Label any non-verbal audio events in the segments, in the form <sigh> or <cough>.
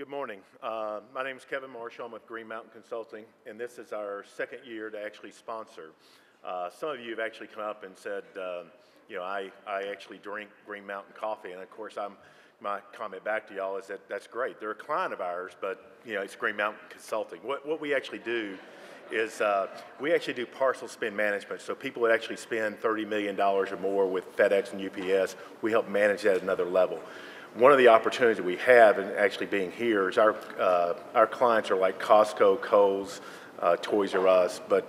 Good morning. Uh, my name is Kevin Marshall. I'm with Green Mountain Consulting, and this is our second year to actually sponsor. Uh, some of you have actually come up and said, uh, you know, I, I actually drink Green Mountain coffee, and of course, I'm, my comment back to y'all is that that's great. They're a client of ours, but you know, it's Green Mountain Consulting. What, what we actually do is uh, we actually do parcel spend management. So people that actually spend $30 million or more with FedEx and UPS, we help manage that at another level. One of the opportunities we have in actually being here is our, uh, our clients are like Costco, Kohl's, uh, Toys R Us, but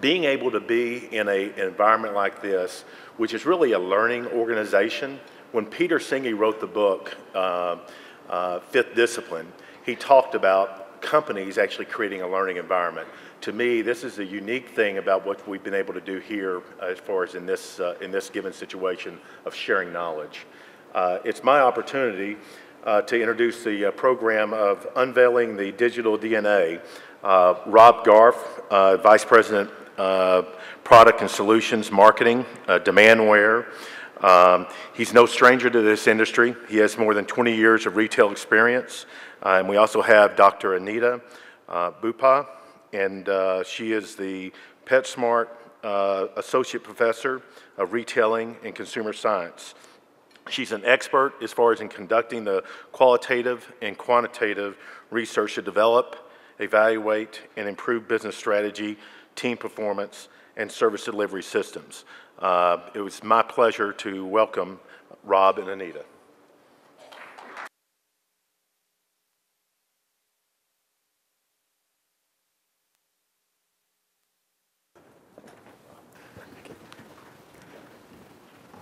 being able to be in a, an environment like this, which is really a learning organization, when Peter Senge wrote the book, uh, uh, Fifth Discipline, he talked about companies actually creating a learning environment. To me, this is a unique thing about what we've been able to do here as far as in this, uh, in this given situation of sharing knowledge. Uh, it's my opportunity uh, to introduce the uh, program of unveiling the digital diva. Uh, Rob Garf, uh, Vice President, Product and Solutions Marketing, Demandware. Um, he's no stranger to this industry. He has more than 20 years of retail experience. and we also have Dr. Anita Bhappu, and she is the PetSmart Associate Professor of Retailing and Consumer Science. She's an expert as far as in conducting the qualitative and quantitative research to develop, evaluate, and improve business strategy, team performance, and service delivery systems. Uh, it was my pleasure to welcome Rob and Anita.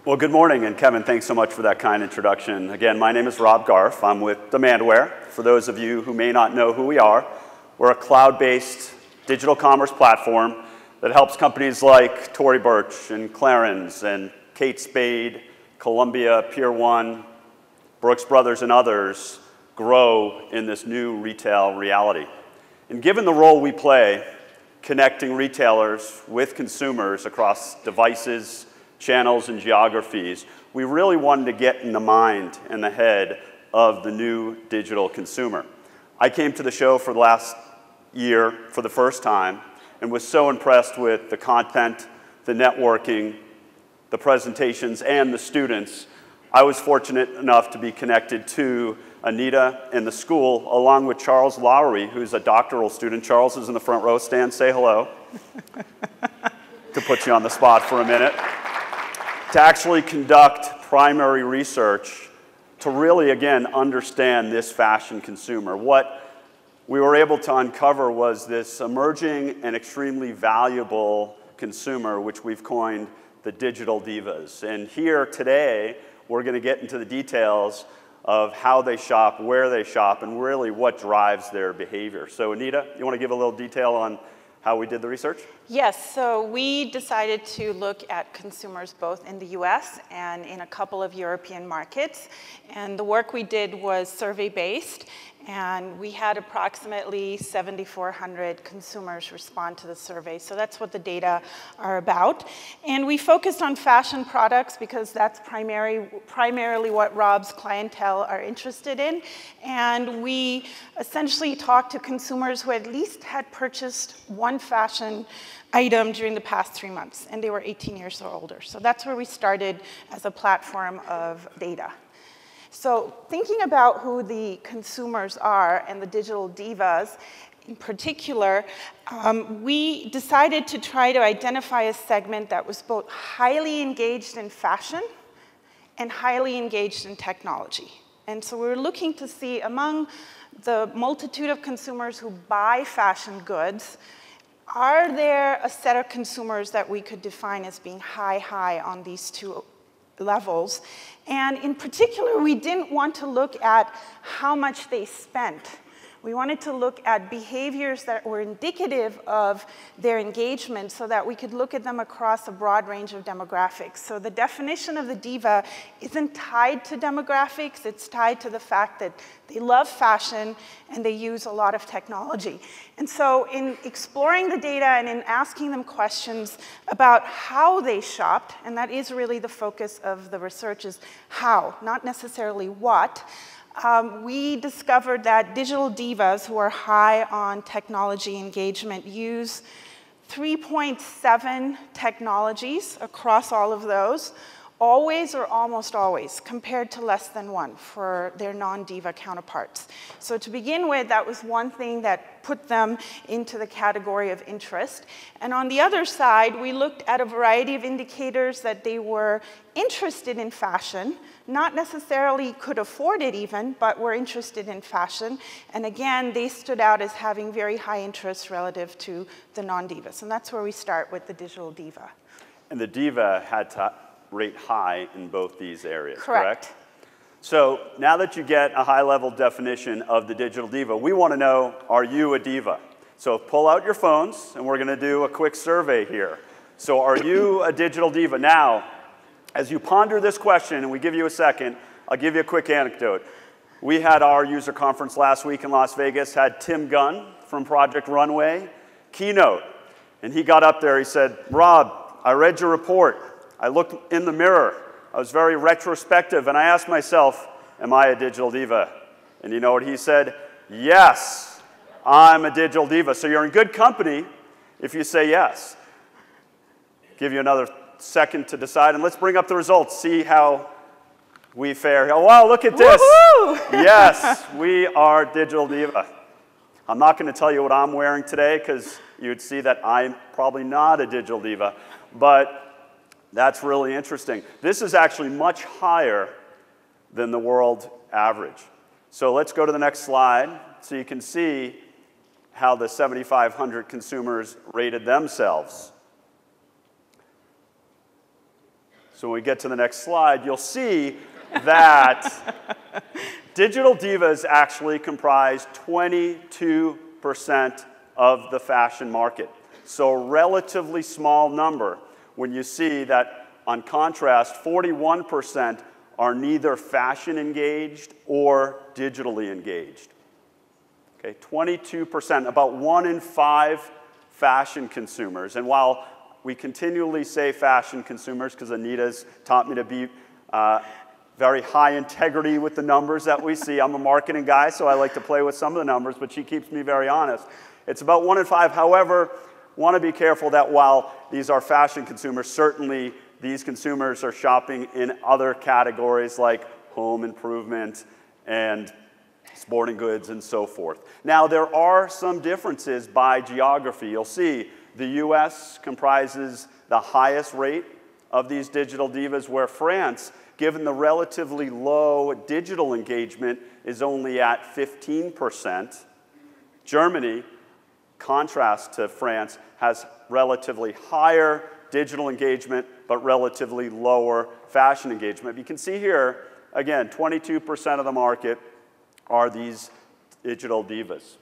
Well, good morning, and Kevin, thanks so much for that kind introduction. Again, my name is Rob Garf. I'm with Demandware. For those of you who may not know who we are, we're a cloud-based digital commerce platform that helps companies like Tory Burch and Clarins and Kate Spade, Columbia, Pier 1, Brooks Brothers, and others grow in this new retail reality. And given the role we play connecting retailers with consumers across devices, channels and geographies, we really wanted to get in the mind and the head of the new digital consumer. I came to the show for the last year for the first time and was so impressed with the content, the networking, the presentations, and the students. I was fortunate enough to be connected to Anita and the school, along with Charles Lowry, who's a doctoral student. Charles is in the front row. Stand, say hello. <laughs> to put you on the spot for a minute to actually conduct primary research to really, again, understand this fashion consumer. What we were able to uncover was this emerging and extremely valuable consumer, which we've coined the digital divas. And here today, we're going to get into the details of how they shop, where they shop, and really what drives their behavior. So, Anita, you want to give a little detail on how we did the research? Yes, so we decided to look at consumers both in the US and in a couple of European markets. And the work we did was survey based, and we had approximately 7,400 consumers respond to the survey. So that's what the data are about. And we focused on fashion products because that's primary, primarily what Rob's clientele are interested in. And we essentially talked to consumers who at least had purchased one fashion item during the past three months, and they were 18 years or older. So that's where we started as a platform of data. So thinking about who the consumers are and the digital divas in particular, um, we decided to try to identify a segment that was both highly engaged in fashion and highly engaged in technology. And so we were looking to see among the multitude of consumers who buy fashion goods, are there a set of consumers that we could define as being high, high on these two levels? And in particular, we didn't want to look at how much they spent. We wanted to look at behaviors that were indicative of their engagement so that we could look at them across a broad range of demographics. So the definition of the diva isn't tied to demographics, it's tied to the fact that they love fashion and they use a lot of technology. And so in exploring the data and in asking them questions about how they shopped, and that is really the focus of the research is how, not necessarily what, um, we discovered that digital divas who are high on technology engagement use 3.7 technologies across all of those, always or almost always, compared to less than one for their non-diva counterparts. So to begin with, that was one thing that put them into the category of interest. And on the other side, we looked at a variety of indicators that they were interested in fashion, not necessarily could afford it even, but were interested in fashion. And again, they stood out as having very high interest relative to the non-divas. And that's where we start with the digital diva. And the diva had to rate high in both these areas, correct? correct? So now that you get a high level definition of the digital diva, we want to know, are you a diva? So pull out your phones and we're going to do a quick survey here. So are you a digital diva? Now, as you ponder this question, and we give you a second, I'll give you a quick anecdote. We had our user conference last week in Las Vegas, had Tim Gunn from Project Runway keynote. And he got up there, he said, Rob, I read your report. I looked in the mirror. I was very retrospective, and I asked myself, Am I a digital diva? And you know what he said? Yes, I'm a digital diva. So you're in good company if you say yes. Give you another second to decide, and let's bring up the results, see how we fare. Oh, wow, look at this. <laughs> yes, we are Digital Diva. I'm not going to tell you what I'm wearing today because you'd see that I'm probably not a Digital Diva, but that's really interesting. This is actually much higher than the world average. So let's go to the next slide so you can see how the 7,500 consumers rated themselves. So when we get to the next slide, you'll see that <laughs> digital divas actually comprise 22% of the fashion market. So a relatively small number when you see that on contrast, 41% are neither fashion engaged or digitally engaged. Okay, 22%, about one in five fashion consumers. And while we continually say fashion consumers because Anita's taught me to be uh, very high integrity with the numbers that we see. I'm a marketing guy, so I like to play with some of the numbers, but she keeps me very honest. It's about one in five. However, want to be careful that while these are fashion consumers, certainly these consumers are shopping in other categories like home improvement and sporting goods and so forth. Now, there are some differences by geography. You'll see the US comprises the highest rate of these digital divas, where France, given the relatively low digital engagement, is only at 15%. Germany, contrast to France, has relatively higher digital engagement, but relatively lower fashion engagement. You can see here, again, 22% of the market are these digital divas.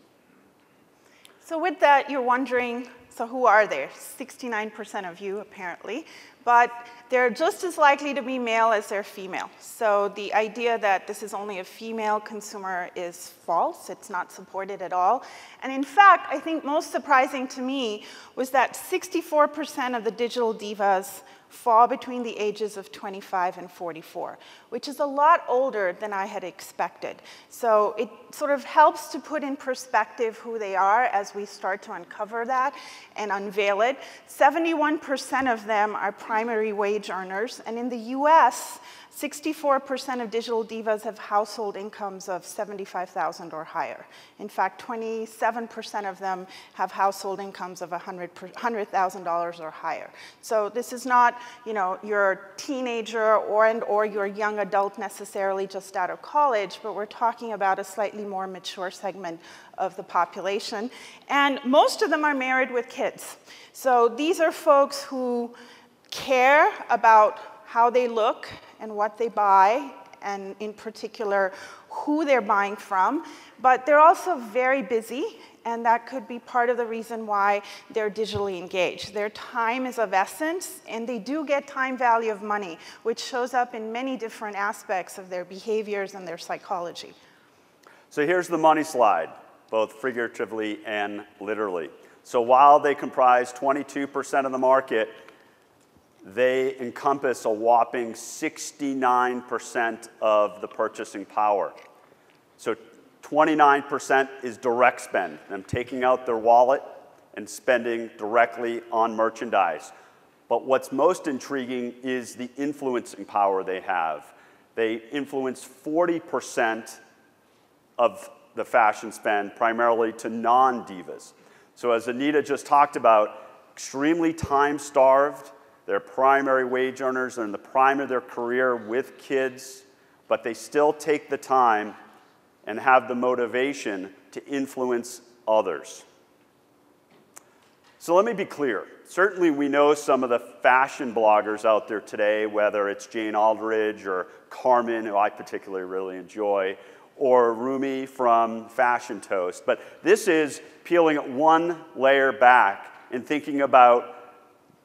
So with that, you're wondering, so who are they? 69% of you, apparently. But they're just as likely to be male as they're female. So the idea that this is only a female consumer is false. It's not supported at all. And in fact, I think most surprising to me was that 64% of the digital divas fall between the ages of 25 and 44, which is a lot older than I had expected. So it sort of helps to put in perspective who they are as we start to uncover that and unveil it. 71% of them are primary wage earners, and in the US, 64% of digital divas have household incomes of 75,000 or higher. In fact, 27% of them have household incomes of $100,000 or higher. So this is not, you know, your teenager or and or your young adult necessarily just out of college, but we're talking about a slightly more mature segment of the population. And most of them are married with kids. So these are folks who care about how they look and what they buy, and in particular, who they're buying from. But they're also very busy, and that could be part of the reason why they're digitally engaged. Their time is of essence, and they do get time value of money, which shows up in many different aspects of their behaviors and their psychology. So here's the money slide, both figuratively and literally. So while they comprise 22% of the market, they encompass a whopping 69% of the purchasing power. So 29% is direct spend, them taking out their wallet and spending directly on merchandise. But what's most intriguing is the influencing power they have. They influence 40% of the fashion spend, primarily to non divas. So, as Anita just talked about, extremely time starved, they're primary wage earners, they're in the prime of their career with kids, but they still take the time and have the motivation to influence others. So let me be clear. Certainly, we know some of the fashion bloggers out there today, whether it's Jane Aldridge or Carmen, who I particularly really enjoy, or Rumi from Fashion Toast. But this is peeling one layer back and thinking about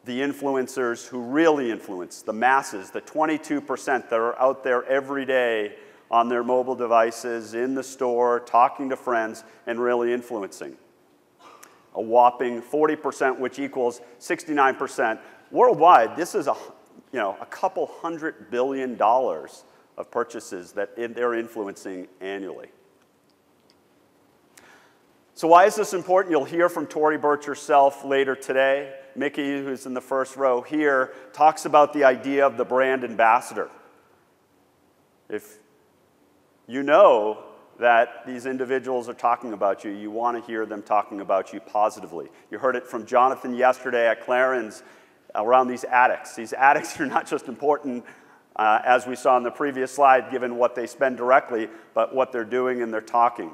the influencers who really influence the masses, the 22% that are out there every day on their mobile devices, in the store, talking to friends, and really influencing. A whopping 40%, which equals 69%. Worldwide, this is a, you know, a couple hundred billion dollars of purchases that they're influencing annually. So, why is this important? You'll hear from Tory Burch herself later today. Mickey, who's in the first row here, talks about the idea of the brand ambassador. If you know that these individuals are talking about you, you want to hear them talking about you positively. You heard it from Jonathan yesterday at Clarins around these addicts. These addicts <laughs> are not just important, uh, as we saw in the previous slide, given what they spend directly, but what they're doing and they're talking.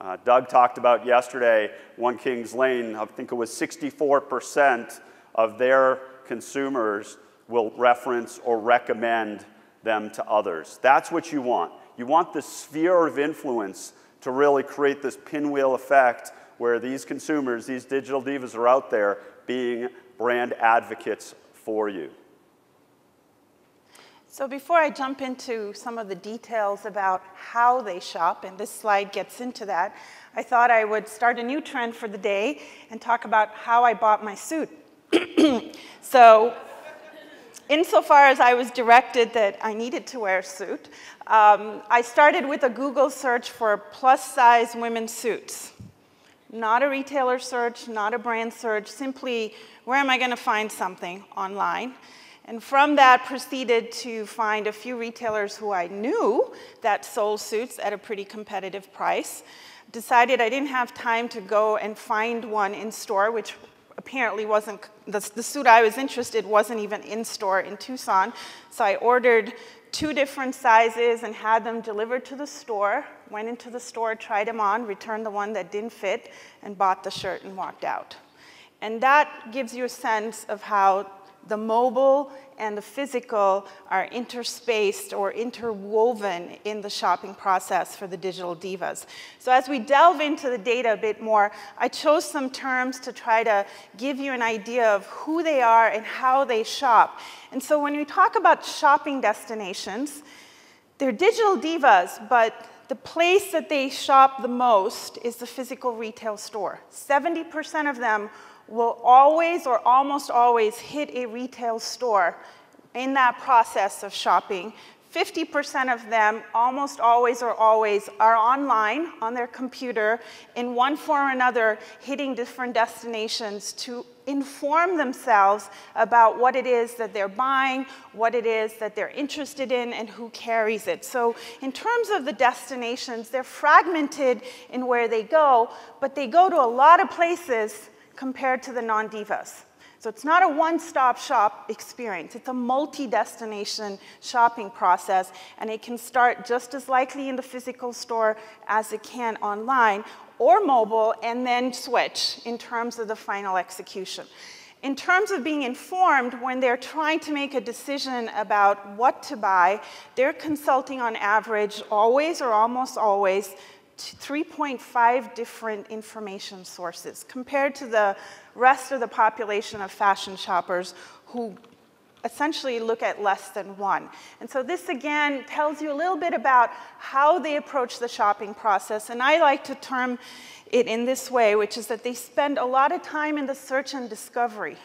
Uh, Doug talked about yesterday, One Kings Lane, I think it was 64% of their consumers will reference or recommend them to others. That's what you want. You want the sphere of influence to really create this pinwheel effect where these consumers, these digital divas, are out there being brand advocates for you. So before I jump into some of the details about how they shop, and this slide gets into that, I thought I would start a new trend for the day and talk about how I bought my suit. <clears throat> so insofar as I was directed that I needed to wear a suit, um, I started with a Google search for plus size women's suits. Not a retailer search, not a brand search, simply where am I going to find something online? And from that, proceeded to find a few retailers who I knew that sold suits at a pretty competitive price. Decided I didn't have time to go and find one in store, which apparently wasn't, the, the suit I was interested wasn't even in store in Tucson. So I ordered two different sizes and had them delivered to the store. Went into the store, tried them on, returned the one that didn't fit, and bought the shirt and walked out. And that gives you a sense of how the mobile and the physical are interspaced or interwoven in the shopping process for the digital divas. So as we delve into the data a bit more, I chose some terms to try to give you an idea of who they are and how they shop. And so when we talk about shopping destinations, they're digital divas, but the place that they shop the most is the physical retail store. 70% of them will always or almost always hit a retail store in that process of shopping. 50% of them, almost always or always, are online on their computer in one form or another, hitting different destinations to inform themselves about what it is that they're buying, what it is that they're interested in, and who carries it. So, in terms of the destinations, they're fragmented in where they go, but they go to a lot of places compared to the non-divas. So it's not a one-stop shop experience. It's a multi-destination shopping process, and it can start just as likely in the physical store as it can online or mobile, and then switch in terms of the final execution. In terms of being informed, when they're trying to make a decision about what to buy, they're consulting on average, always or almost always, 3.5 different information sources compared to the rest of the population of fashion shoppers who essentially look at less than one. And so this again tells you a little bit about how they approach the shopping process. And I like to term it in this way, which is that they spend a lot of time in the search and discovery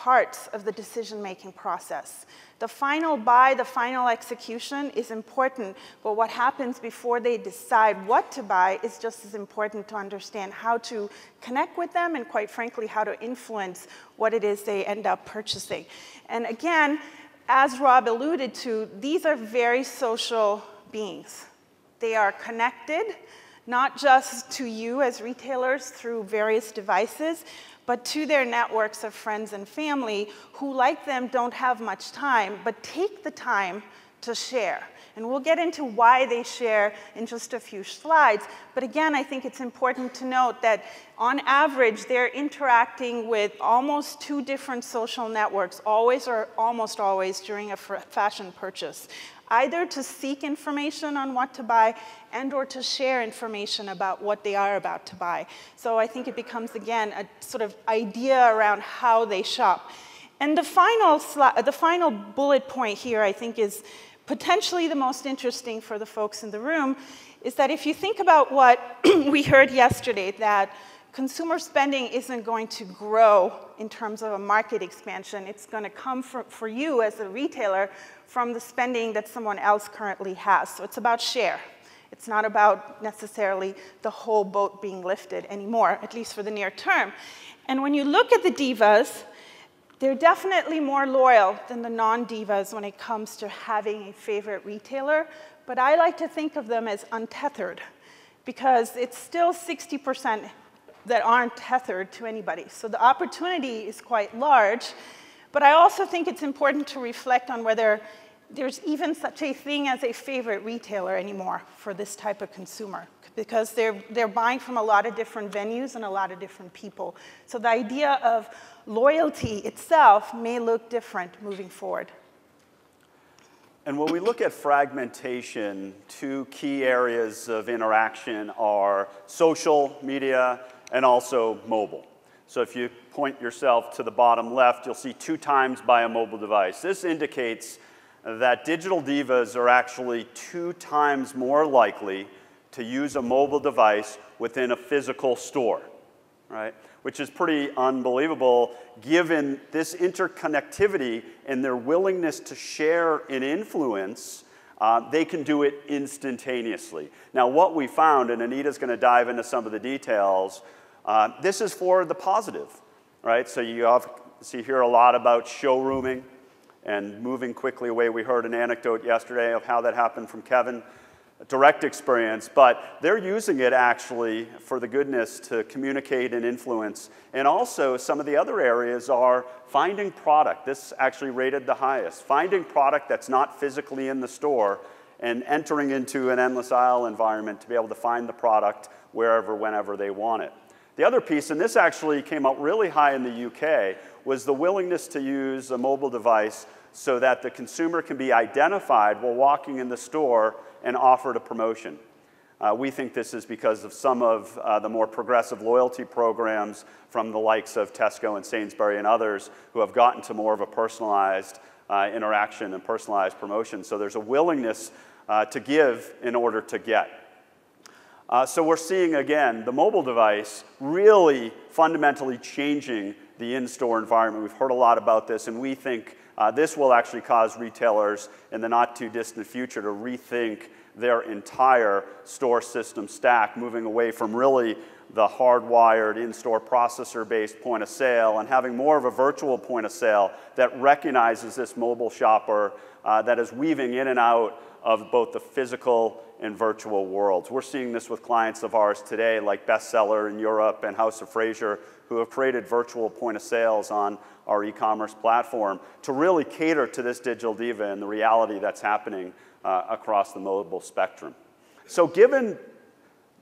parts of the decision-making process. The final buy, the final execution is important, but what happens before they decide what to buy is just as important to understand how to connect with them and quite frankly, how to influence what it is they end up purchasing. And again, as Rob alluded to, these are very social beings. They are connected, not just to you as retailers through various devices, but to their networks of friends and family who, like them, don't have much time, but take the time to share. And we'll get into why they share in just a few slides. But again, I think it's important to note that on average, they're interacting with almost two different social networks, always or almost always during a fashion purchase either to seek information on what to buy and or to share information about what they are about to buy. So I think it becomes, again, a sort of idea around how they shop. And the final, the final bullet point here, I think, is potentially the most interesting for the folks in the room, is that if you think about what <clears throat> we heard yesterday, that consumer spending isn't going to grow in terms of a market expansion. It's going to come for, for you as a retailer from the spending that someone else currently has. So it's about share. It's not about necessarily the whole boat being lifted anymore, at least for the near term. And when you look at the divas, they're definitely more loyal than the non-divas when it comes to having a favorite retailer, but I like to think of them as untethered because it's still 60% that aren't tethered to anybody. So the opportunity is quite large, but I also think it's important to reflect on whether there's even such a thing as a favorite retailer anymore for this type of consumer because they're, they're buying from a lot of different venues and a lot of different people. So the idea of loyalty itself may look different moving forward. And when we look at fragmentation, two key areas of interaction are social media and also mobile. So if you point yourself to the bottom left, you'll see two times by a mobile device. This indicates that digital divas are actually two times more likely to use a mobile device within a physical store, right? Which is pretty unbelievable given this interconnectivity and their willingness to share and influence. Uh, they can do it instantaneously. Now, what we found, and Anita's going to dive into some of the details, uh, this is for the positive, right? So you see hear a lot about showrooming and moving quickly away. We heard an anecdote yesterday of how that happened from Kevin, direct experience, but they're using it actually for the goodness to communicate and influence. And also, some of the other areas are finding product. This actually rated the highest. Finding product that's not physically in the store and entering into an endless aisle environment to be able to find the product wherever, whenever they want it. The other piece, and this actually came out really high in the UK, was the willingness to use a mobile device so that the consumer can be identified while walking in the store and offered a promotion. Uh, we think this is because of some of uh, the more progressive loyalty programs from the likes of Tesco and Sainsbury and others who have gotten to more of a personalized uh, interaction and personalized promotion. So there's a willingness uh, to give in order to get. Uh, so we're seeing, again, the mobile device really fundamentally changing the in-store environment. We've heard a lot about this, and we think uh, this will actually cause retailers in the not too distant future to rethink their entire store system stack, moving away from really the hardwired in-store processor-based point of sale and having more of a virtual point of sale that recognizes this mobile shopper uh, that is weaving in and out of both the physical and virtual worlds. We're seeing this with clients of ours today, like Bestseller in Europe and House of Fraser, who have created virtual point of sales on our e-commerce platform to really cater to this digital diva and the reality that's happening uh, across the mobile spectrum. So given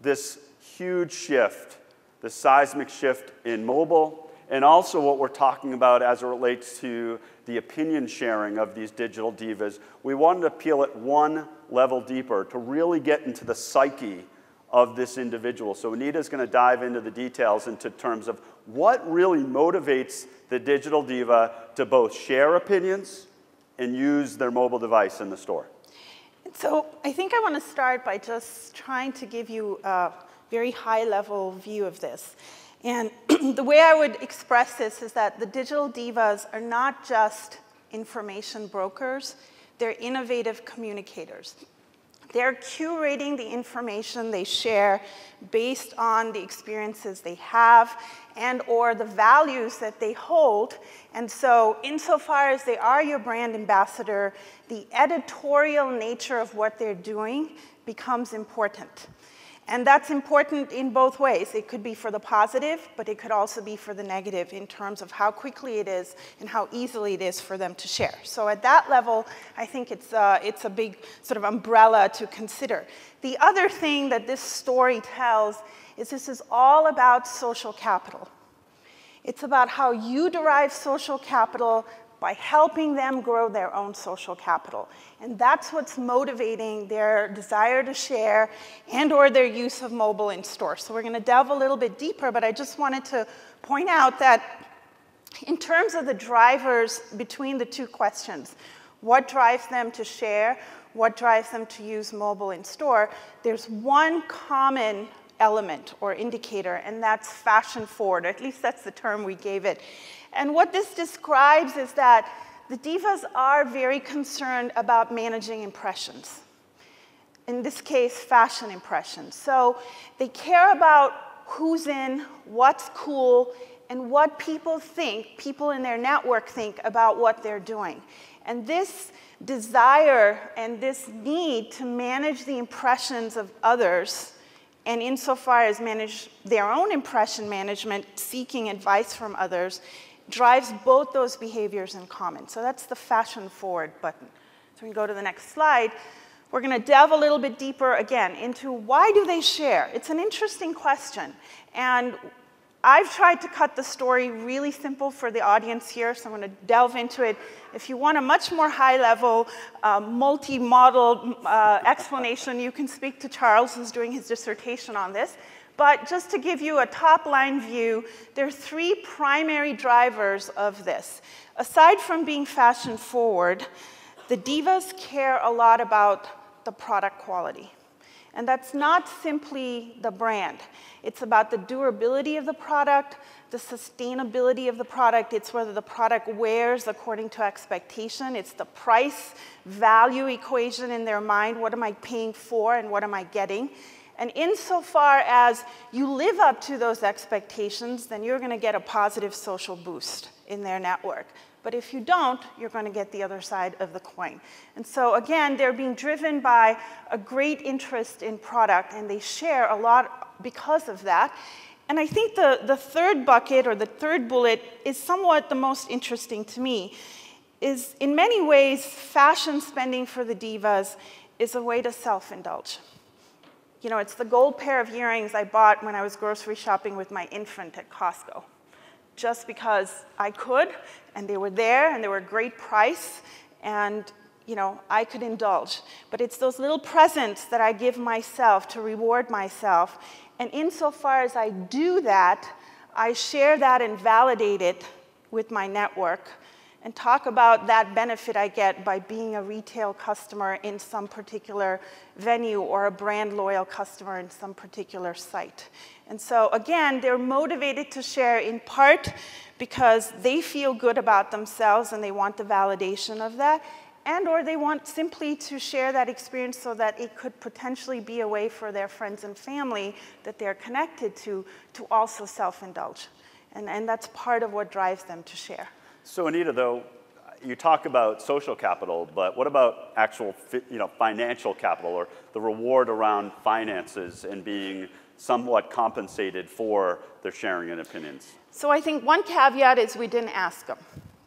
this huge shift, the seismic shift in mobile, and also what we're talking about as it relates to the opinion sharing of these digital divas, we wanted to peel it one level deeper to really get into the psyche of this individual. So Anita's going to dive into the details into terms of what really motivates the digital diva to both share opinions and use their mobile device in the store. So I think I want to start by just trying to give you a very high level view of this. And <clears throat> the way I would express this is that the digital divas are not just information brokers, they're innovative communicators. They're curating the information they share based on the experiences they have and or the values that they hold. And so insofar as they are your brand ambassador, the editorial nature of what they're doing becomes important. And that's important in both ways. It could be for the positive, but it could also be for the negative in terms of how quickly it is and how easily it is for them to share. So at that level, I think it's, uh, it's a big sort of umbrella to consider. The other thing that this story tells is this is all about social capital. It's about how you derive social capital by helping them grow their own social capital. And that's what's motivating their desire to share and or their use of mobile in store. So we're going to delve a little bit deeper, but I just wanted to point out that in terms of the drivers between the two questions, what drives them to share, what drives them to use mobile in store, there's one common element or indicator, and that's fashion forward. or At least that's the term we gave it. And what this describes is that the divas are very concerned about managing impressions. In this case, fashion impressions. So they care about who's in, what's cool, and what people think, people in their network think about what they're doing. And this desire and this need to manage the impressions of others, and insofar as manage their own impression management, seeking advice from others, drives both those behaviors in common. So that's the fashion forward button. So we can go to the next slide. We're going to delve a little bit deeper again into why do they share? It's an interesting question. And I've tried to cut the story really simple for the audience here, so I'm going to delve into it. If you want a much more high-level, uh, multi-model uh, explanation, you can speak to Charles, who's doing his dissertation on this. But just to give you a top line view, there are three primary drivers of this. Aside from being fashion forward, the divas care a lot about the product quality. And that's not simply the brand. It's about the durability of the product, the sustainability of the product. It's whether the product wears according to expectation. It's the price value equation in their mind. What am I paying for and what am I getting? And insofar as you live up to those expectations, then you're going to get a positive social boost in their network. But if you don't, you're going to get the other side of the coin. And so again, they're being driven by a great interest in product, and they share a lot because of that. And I think the, the third bucket or the third bullet is somewhat the most interesting to me, is in many ways, fashion spending for the divas is a way to self-indulge. You know, it's the gold pair of earrings I bought when I was grocery shopping with my infant at Costco. Just because I could, and they were there, and they were a great price, and you know, I could indulge. But it's those little presents that I give myself to reward myself. And insofar as I do that, I share that and validate it with my network and talk about that benefit I get by being a retail customer in some particular venue or a brand loyal customer in some particular site. And so again, they're motivated to share in part because they feel good about themselves and they want the validation of that, and or they want simply to share that experience so that it could potentially be a way for their friends and family that they're connected to to also self-indulge. And, and that's part of what drives them to share. So Anita, though, you talk about social capital, but what about actual you know, financial capital or the reward around finances and being somewhat compensated for their sharing and opinions? So I think one caveat is we didn't ask them.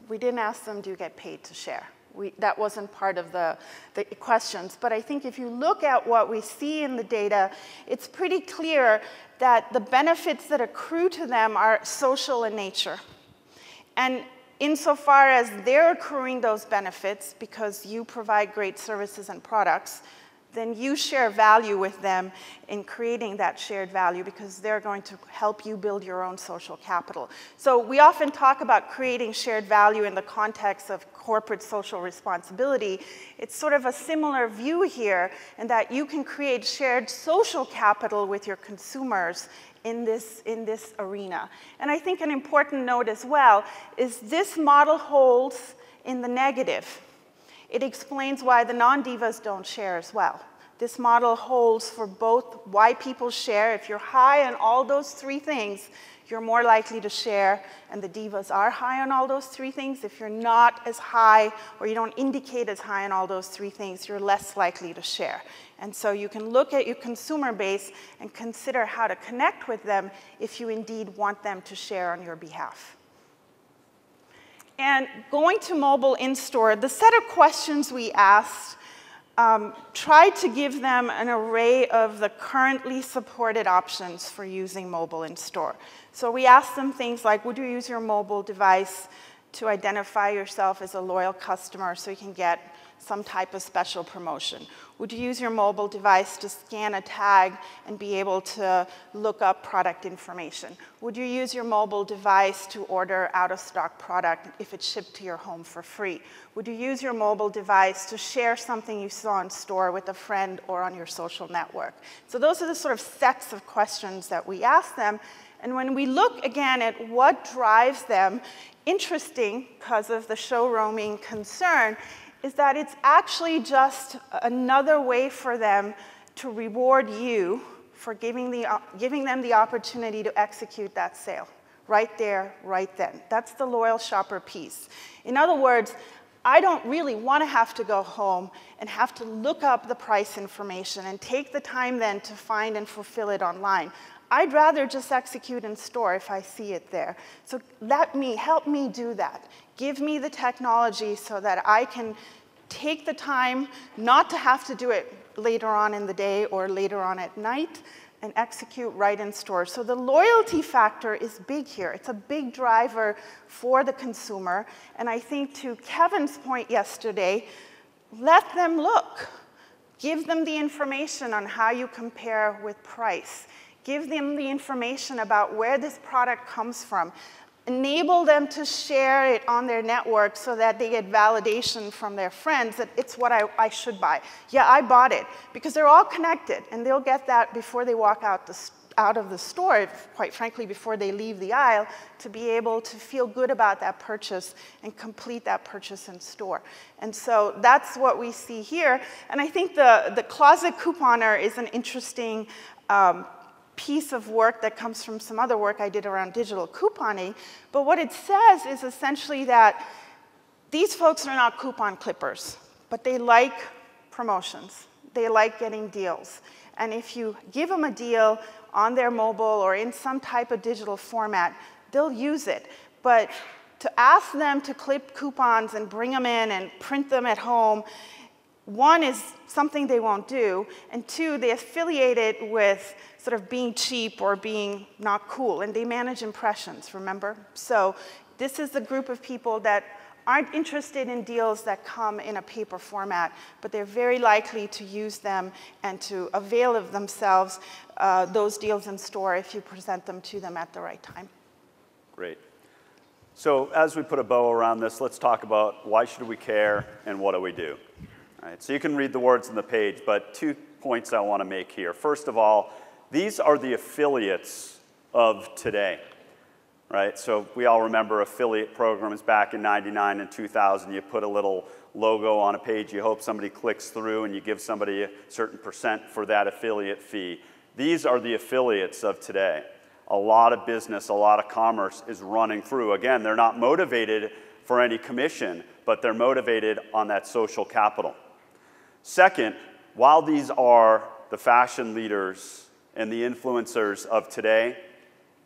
We didn't ask them, do you get paid to share? We, that wasn't part of the, the questions. But I think if you look at what we see in the data, it's pretty clear that the benefits that accrue to them are social in nature. And insofar as they're accruing those benefits because you provide great services and products, then you share value with them in creating that shared value because they're going to help you build your own social capital. So we often talk about creating shared value in the context of corporate social responsibility. It's sort of a similar view here in that you can create shared social capital with your consumers in this, in this arena. And I think an important note as well is this model holds in the negative it explains why the non-divas don't share as well. This model holds for both why people share. If you're high on all those three things, you're more likely to share, and the divas are high on all those three things. If you're not as high or you don't indicate as high on all those three things, you're less likely to share. And so you can look at your consumer base and consider how to connect with them if you indeed want them to share on your behalf. And going to mobile in-store, the set of questions we asked um, tried to give them an array of the currently supported options for using mobile in-store. So we asked them things like, would you use your mobile device to identify yourself as a loyal customer so you can get some type of special promotion? Would you use your mobile device to scan a tag and be able to look up product information? Would you use your mobile device to order out of stock product if it's shipped to your home for free? Would you use your mobile device to share something you saw in store with a friend or on your social network? So those are the sort of sets of questions that we ask them. And when we look again at what drives them, interesting because of the showrooming concern, is that it's actually just another way for them to reward you for giving, the, giving them the opportunity to execute that sale right there, right then. That's the loyal shopper piece. In other words, I don't really want to have to go home and have to look up the price information and take the time then to find and fulfill it online. I'd rather just execute in store if I see it there. So let me, help me do that. Give me the technology so that I can take the time not to have to do it later on in the day or later on at night and execute right in store. So the loyalty factor is big here. It's a big driver for the consumer. And I think to Kevin's point yesterday, let them look. Give them the information on how you compare with price. Give them the information about where this product comes from. Enable them to share it on their network so that they get validation from their friends that it's what I, I should buy. Yeah, I bought it. Because they're all connected, and they'll get that before they walk out, the, out of the store, quite frankly, before they leave the aisle, to be able to feel good about that purchase and complete that purchase in store. And so that's what we see here. And I think the, the closet couponer is an interesting um, piece of work that comes from some other work I did around digital couponing. But what it says is essentially that these folks are not coupon clippers, but they like promotions. They like getting deals. And if you give them a deal on their mobile or in some type of digital format, they'll use it. But to ask them to clip coupons and bring them in and print them at home one is something they won't do, and two, they affiliate it with sort of being cheap or being not cool, and they manage impressions, remember? So this is the group of people that aren't interested in deals that come in a paper format, but they're very likely to use them and to avail of themselves uh, those deals in store if you present them to them at the right time. Great. So as we put a bow around this, let's talk about why should we care and what do we do? Right, so you can read the words on the page, but two points I want to make here. First of all, these are the affiliates of today. Right? So we all remember affiliate programs back in 99 and 2000. You put a little logo on a page, you hope somebody clicks through, and you give somebody a certain percent for that affiliate fee. These are the affiliates of today. A lot of business, a lot of commerce is running through. Again, they're not motivated for any commission, but they're motivated on that social capital. Second, while these are the fashion leaders and the influencers of today,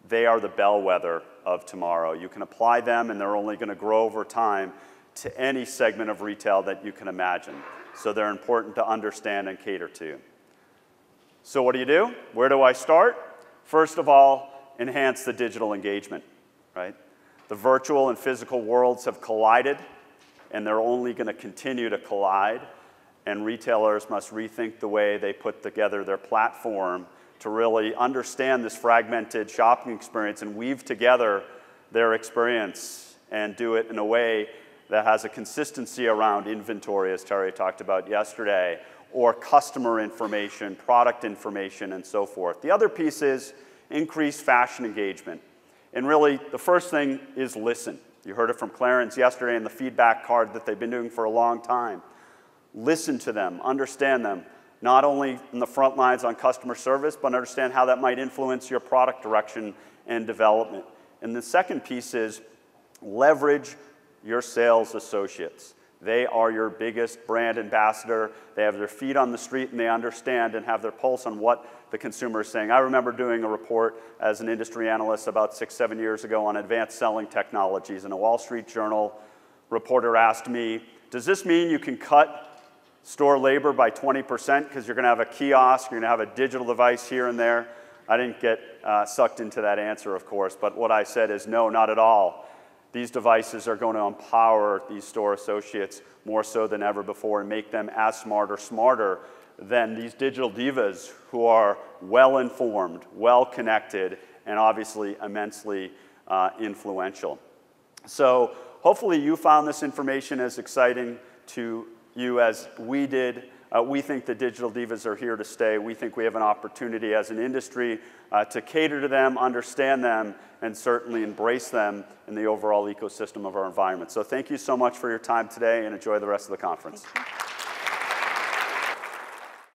they are the bellwether of tomorrow. You can apply them, and they're only going to grow over time to any segment of retail that you can imagine. So they're important to understand and cater to. So, what do you do? Where do I start? First of all, enhance the digital engagement, right? The virtual and physical worlds have collided, and they're only going to continue to collide and retailers must rethink the way they put together their platform to really understand this fragmented shopping experience and weave together their experience and do it in a way that has a consistency around inventory, as Terry talked about yesterday, or customer information, product information, and so forth. The other piece is increased fashion engagement. And really, the first thing is listen. You heard it from Clarins yesterday in the feedback card that they've been doing for a long time. Listen to them, understand them, not only in the front lines on customer service, but understand how that might influence your product direction and development. And the second piece is leverage your sales associates. They are your biggest brand ambassador. They have their feet on the street and they understand and have their pulse on what the consumer is saying. I remember doing a report as an industry analyst about six, seven years ago on advanced selling technologies, and a Wall Street Journal reporter asked me, Does this mean you can cut store labor by 20% because you're going to have a kiosk, you're going to have a digital device here and there? I didn't get uh, sucked into that answer, of course, but what I said is no, not at all. These devices are going to empower these store associates more so than ever before and make them as smart or smarter than these digital divas who are well informed, well connected, and obviously immensely uh, influential. So, hopefully, you found this information as exciting to you as we did. Uh, we think the digital divas are here to stay. We think we have an opportunity as an industry uh, to cater to them, understand them, and certainly embrace them in the overall ecosystem of our environment. So thank you so much for your time today and enjoy the rest of the conference.